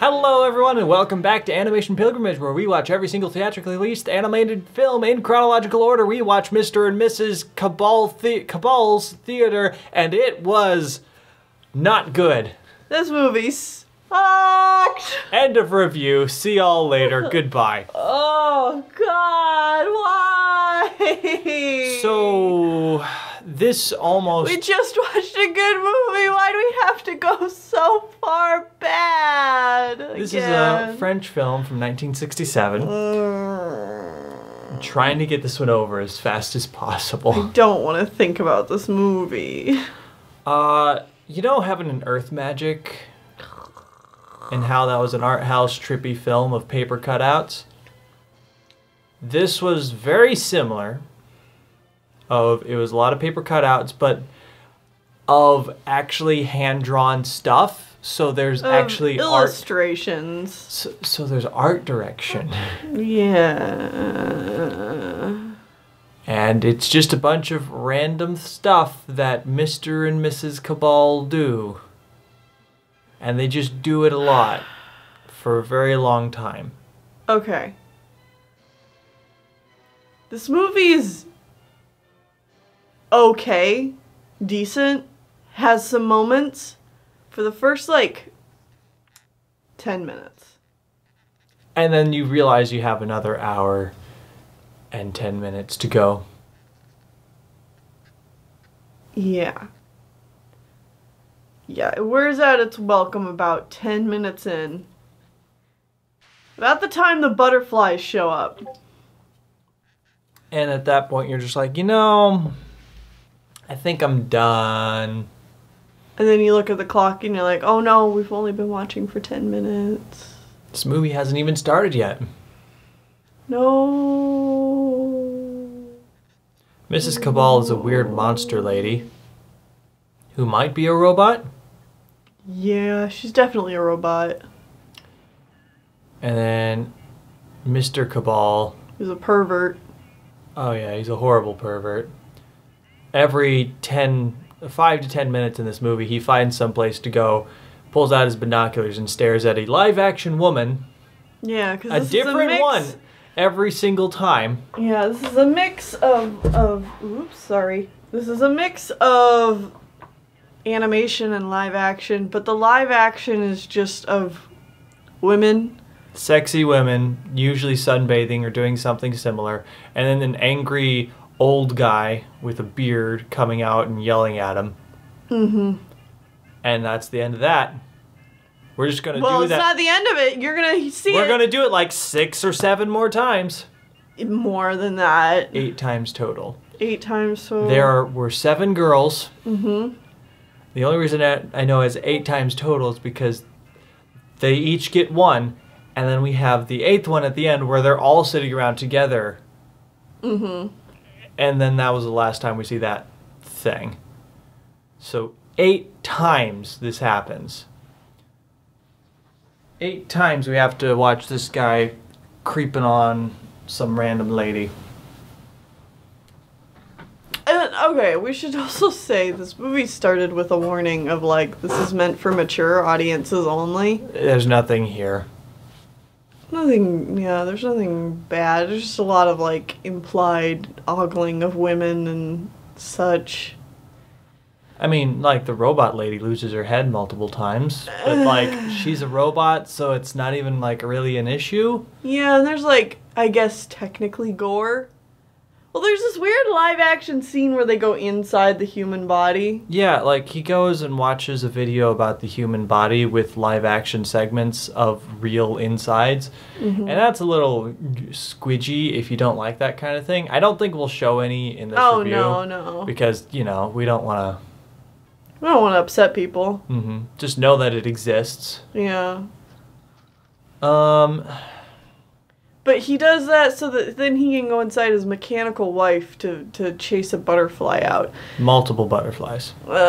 Hello, everyone, and welcome back to Animation Pilgrimage, where we watch every single theatrically released animated film in chronological order. We watch Mr. and Mrs. Kabal the- Kabal's Theater, and it was not good. This movie's fucked. End of review. See y'all later. Goodbye. Oh God, why? So, this almost. we just watched a good movie. Why do we have to go so far This is a? French film from 1967. Mm. Trying to get this one over as fast as possible. I don't want to think about this movie. Uh, you know Heaven and Earth Magic? And how that was an art house trippy film of paper cutouts? This was very similar. Of it was a lot of paper cutouts, but of actually hand drawn stuff. So there's Of actually art. illustrations. So, so there's art direction, Yeah. and it's just a bunch of random stuff that Mr. and Mrs. Kabal do. And they just do it a lot for a very long time. Okay. This movie is okay, decent, has some moments for the first like 10 minutes. And then you realize you have another hour and 10 minutes to go. Yeah. Yeah, it wears out its welcome about 10 minutes in. About the time the butterflies show up. And at that point, you're just like, you know, I think I'm done. And then you look at the clock and you're like, oh no, we've only been watching for 10 minutes. This movie hasn't even started yet. No. Mrs. Kabal is a weird monster lady who might be a robot. Yeah, she's definitely a robot. And then Mr. Kabal, He's a pervert. oh yeah, he's a horrible pervert. Every 10, 5 to 10 minutes in this movie, he finds some place to go, pulls out his binoculars, and stares at a live action woman, Yeah, because a this different is a mix, one, every single time. Yeah, this is a mix of of. Oops, sorry. This is a mix of animation and live action, but the live action is just of women. Sexy women, usually sunbathing or doing something similar, and then an angry old guy with a beard coming out and yelling at him. Mm-hmm. And that's the end of that. We're just gonna Well, do that. Well, it's not the end of it. You're gonna see We're it gonna do it like six or seven more times. more than that. Eight times total. Eight times so. There are, were seven girls. Mm-hmm. The only reason I know is eight times total is because they each get one, and then we have the eighth one at the end where they're all sitting around together. Mm-hmm. And then that was the last time we see that thing. So eight times this happens. Eight times we have to watch this guy creeping on some random lady. And, okay, we should also say this movie started with a warning of like this is meant for mature audiences only. There's nothing here. Nothing, yeah, there's nothing bad. There's just a lot of like implied ogling of women and such. I mean, like the robot lady loses her head multiple times, but like she's a robot, so it's not even like really an issue. Yeah, and there's like, I guess technically gore. Well, there's this weird live action scene where they go inside the human body. Yeah, like he goes and watches a video about the human body with live action segments of real insides. And that's a little squidgy if you don't like that kind of thing. I don't think we'll show any in this oh review no, no. because, you know, we don't want to. We don't want to upset people. to hmm just know that it exists. Yeah. Um But he does that so that then he can go inside his mechanical wife to, to chase a butterfly out. multiple butterflies. Uh,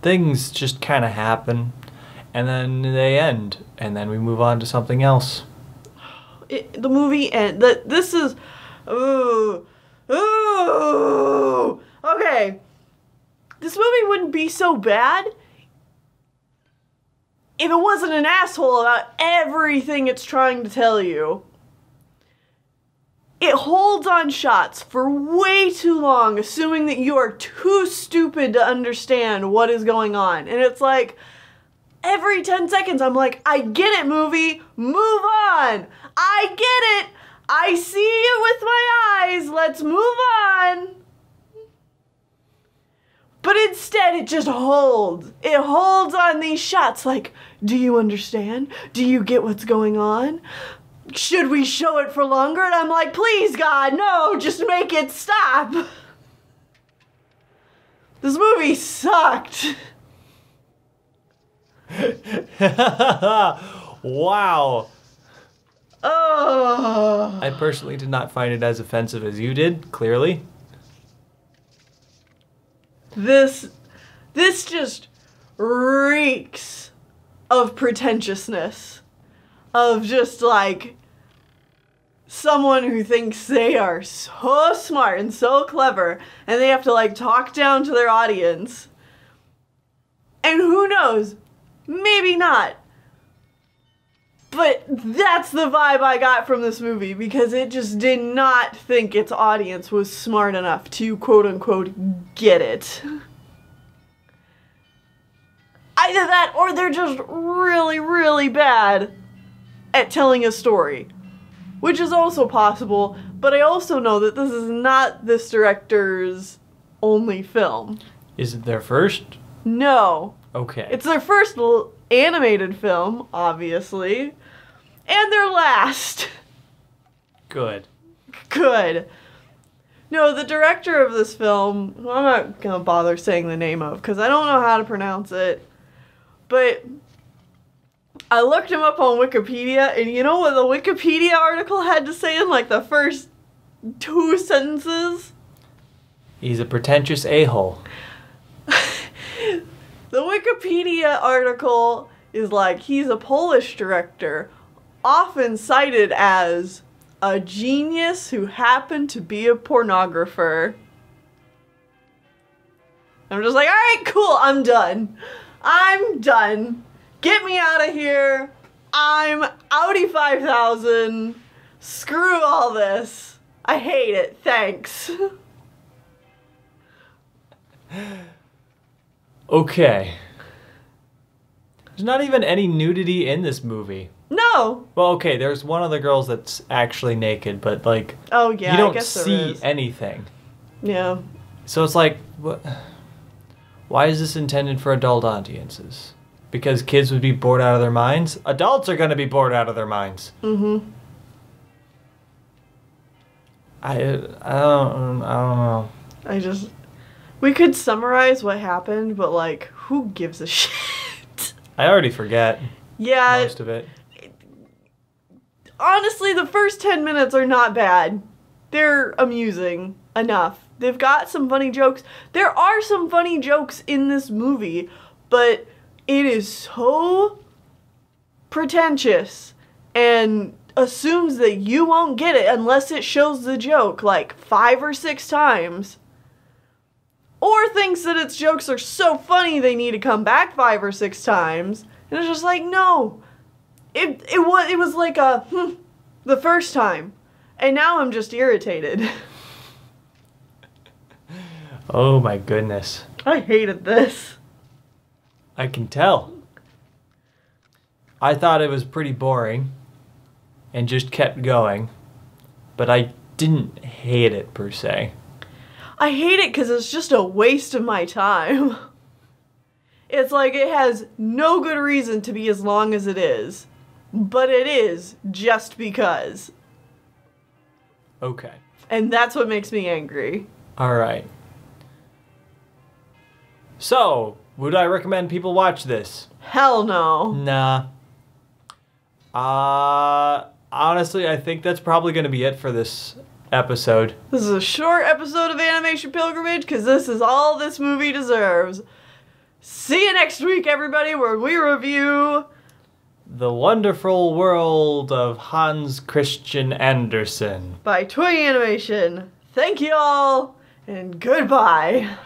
Things just kind of happen and then they end and then we move on to something else. it, the movie and the, this is ooh ooh okay this movie wouldn't be so bad if it wasn't an asshole about everything it's trying to tell you. It holds on shots for way too long, assuming that you are too stupid to understand what is going on. And it's like, every 10 seconds, I'm like, I get it, movie, move on. I get it. I see it with my eyes. Let's move on. But instead, it just holds. It holds on these shots like, do you understand? Do you get what's going on? Should we show it for longer? And I'm like, please, God, no, just make it stop. This movie sucked. wow. Oh. I personally did not find it as offensive as you did, clearly. This this just reeks of pretentiousness. Of just like someone who thinks they are so smart and so clever and they have to like talk down to their audience. And who knows? Maybe not. But that's the vibe I got from this movie because it just did not think its audience was smart enough to quote unquote get it. Either that or they're just really, really bad at telling a story. Which is also possible, but I also know that this is not this director's only film. Is it their first? No. Okay. It's their first l- animated film, obviously, and their last. good. Good. No, the director of this film, who I'm not gonna bother saying the name of because I don't know how to pronounce it, but I looked him up on Wikipedia, and you know what the Wikipedia article had to say in like the first two sentences? He's a pretentious a-hole. The Wikipedia article is like he's a Polish director, often cited as a genius who happened to be a pornographer. I'm just like, all right, cool, I'm done. I'm done. Get me out of here. I'm Audi 5000. Screw all this. I hate it. Thanks. Okay. There's not even any nudity in this movie. No. Well, okay, there's one of the girls that's actually naked, but like Oh yeah, you don't see anything. Yeah. So it's like, what? Why is this intended for adult audiences? Because kids would be bored out of their minds. Adults are going to be bored out of their minds. Mm-hmm. I, I don't, I don't know. I just we could summarize what happened, but like, who gives a shit? I already forget yeah, most of it. Honestly, the first 10 minutes are not bad. They're amusing enough. They've got some funny jokes. There are some funny jokes in this movie, but it is so pretentious and assumes that you won't get it unless it shows the joke like five or six times. Or thinks that its jokes are so funny they need to come back five or six times. And it's just like, no, it it was it was like a hmm, the first time, and now I'm just irritated. Oh my goodness. I hated this. I can tell. I thought it was pretty boring and just kept going, but I didn't hate it per se. I hate it because it's just a waste of my time. It's like it has no good reason to be as long as it is, but it is just because, Okay. and that's what makes me angry. All right. So, would I recommend people watch this? Hell no. Nah. Uh, honestly, I think that's probably going to be it for this episode. This is a short episode of Animation Pilgrimage because this is all this movie deserves. See you next week, everybody, where we review The Wonderful World of Hans Christian Andersen. by Toei Animation. Thank you all, and goodbye.